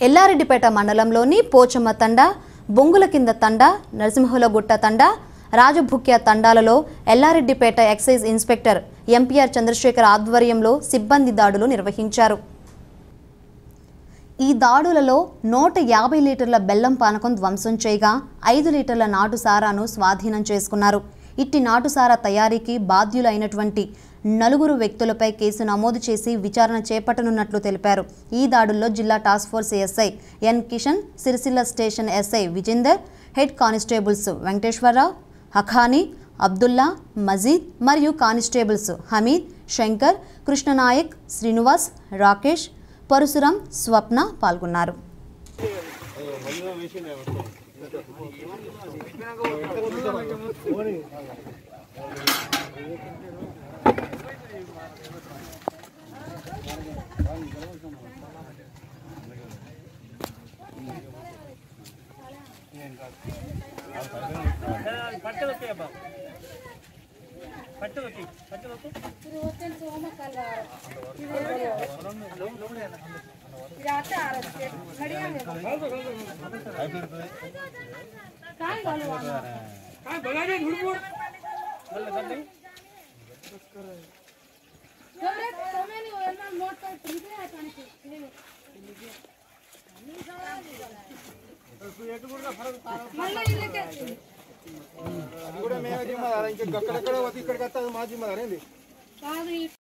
ఎల్లారెడ్డిపేట మండలంలోని పోచమ్మ తండ బొంగుల కింద తండ నరసింహులగుట్ట తండ రాజభుక్య తండాలలో Yellareddypet excise inspector MPR Chandrashekar ఆధ్వర్యంలో సిబ్బంది దాడులు నిర్వహించారు. ఈ దాడులలో నూట యాభై లీటర్ల బెల్లం పానకం ధ్వంసం చేయగా ఐదు లీటర్ల నాటు సారాను స్వాధీనం చేసుకున్నారు. ఇట్టి నాటుసారా తయారీకి బాధ్యులైనటువంటి నలుగురు వ్యక్తులపై కేసు నమోదు చేసి విచారణ చేపట్టనున్నట్లు తెలిపారు. ఈ దాడుల్లో జిల్లా task force SI N Kishan Sircilla station SI Vijender head constables Venkateswararao Haqani Abdullah Majeed మరియు కానిస్టేబుల్స్ హమీద్ శంకర్ కృష్ణనాయక్ శ్రీనివాస్ రాకేష్ పరశురాం స్వప్న పాల్గొన్నారు. పట్టు వచ్చి అబ్బా పట్టు వచ్చి పట్టు వచ్చి అది కూడా మేమే జిమ్మదారా ఇంకా అక్కడెక్కడ పోతే ఇక్కడికి వస్తే అది మా జిమ్మదారా ఏంది కాదు ఈ